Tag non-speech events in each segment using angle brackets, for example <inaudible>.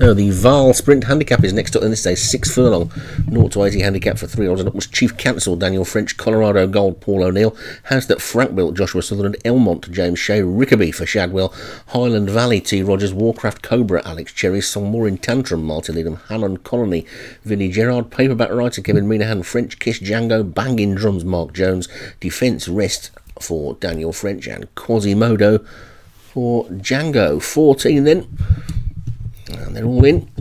Oh, the Vaal Sprint Handicap is next up in this day, six furlong, 0 to 80 handicap for three odds, and it was Chief Cancel, Daniel French, Colorado Gold, Paul O'Neill, House that Frank built, Joshua Sutherland, Elmont, James Shea, Rickaby for Shadwell, Highland Valley, T. Rogers, Warcraft Cobra, Alex Cherry, more in Tantrum, Martin Needham, Hannon Colony, Vinnie Gerard, Paperback Writer, Kevin Minahan, French Kiss, Django, Banging Drums, Mark Jones, Defence Rest for Daniel French, and Quasimodo for Django. 14 then. And they're all in. And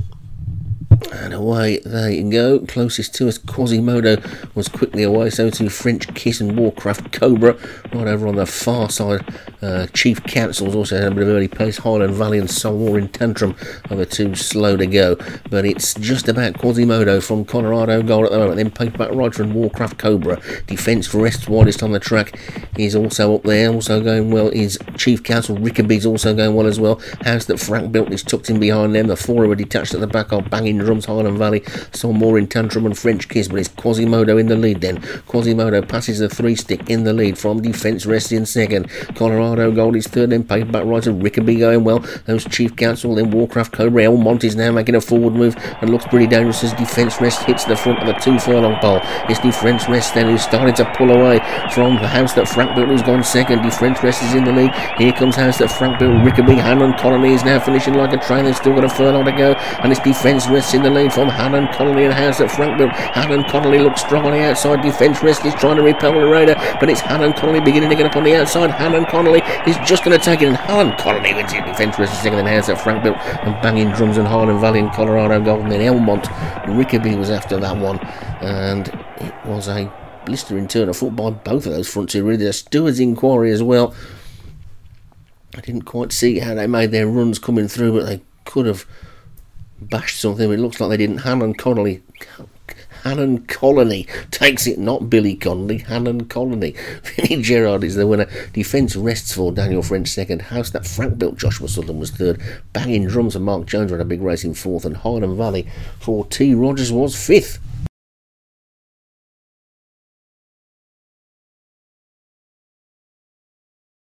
away they go. Closest to us, Quasimodo was quickly away. So to French Kiss and Warcraft Cobra. Right over on the far side, uh, Chief Council's also had a bit of early pace. Highland Valley and Soul in Tantrum are the two slow to go. But it's just about Quasimodo from Colorado Gold at the moment. Then Paperback Writer and Warcraft Cobra. Defence rests widest on the track is also up there. Also going well is Chief Council. Rickaby's also going well as well. House that Frank built is tucked in behind them. The four are detached at the back are banging drums Highland Valley. Saw more in Tantrum and French Kiss, but it's Quasimodo in the lead then. Quasimodo passes the three stick in the lead from defence rest in second. Colorado Gold is third, then Paperback Writer. Rickaby going well. Those Chief Council, then Warcraft Cobra. Elmont is now making a forward move and looks pretty dangerous as defence rest hits the front of the two furlong pole. It's defence rest then who's starting to pull away from the house that Frank built who's gone second. Defence rest is in the lead. Here comes house that Frank built. Rickaby, Hannon Colony is now finishing like a train. They've still got a furlong to go and it's defence rest in the lead from Hannon Connolly and House at Frankville. Hannon Connolly looks strong on the outside. Defence rest is trying to repel the raider, but it's Hannon Connolly beginning to get up on the outside. Hannon Connolly is just going to take it, and Hannon Connolly wins it. Defence rest is second, then House at Frankville and banging drums and Highland Valley and Colorado Gold. And Elmont Rickaby was after that one, and it was a blistering turn of foot by both of those front two. Really, the Stewards inquiry as well. I didn't quite see how they made their runs coming through, but they could have bashed something. It looks like they didn't. Hannon Connolly. Hannon Colony takes it, not Billy Connolly. Hannon Colony. <laughs> Vinnie Gerard is the winner. Defence rests for Daniel French second. House that Frank built Joshua Sutherland was third. Banging drums and Mark Jones ran a big race in fourth. And Highland Valley for T. Rogers was fifth.